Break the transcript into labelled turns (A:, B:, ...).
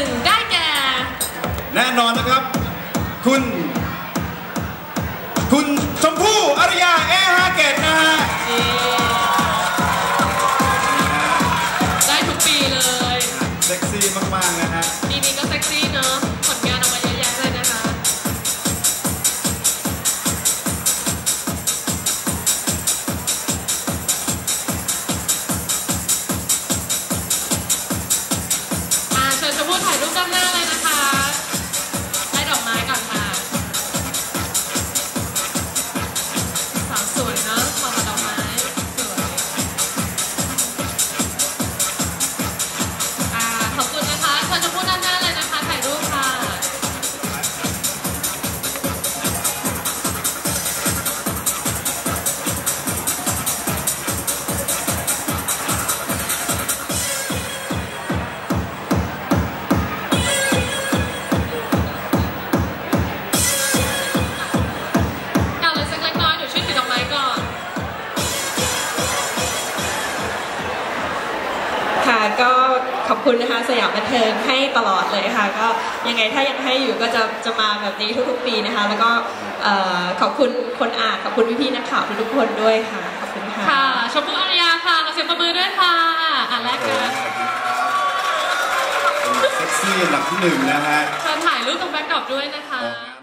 A: ่ง
B: ได้แก่
A: แน่
B: นอนนะครับ คุณ คุณชมพู่อ
C: ค่ะก็ขอบคุณนะคะสยามบันเทิงให้ตลอดเลยค่ะ ก็ยังไงถ้ายังให้อยู่ก็จะจะมาแบบนี้ทุกๆปีนะคะ แล้วก็เอ่อขอบคุณคนอ่านขอบคุณพี่ๆนักข่าวทุกๆคนด้วยค่ะขอบคุณค่ะ
B: ค่ะชมพู่อารยาค่ะขอเสียงปรบมือด้วยค่ะอันแรกกัน
A: เป็นเซ็กซี่อันดับที่หนึ่งนะฮะ
B: เชิญถ่ายรูปตรง backdrop ด้วยนะคะ
A: ออกงาน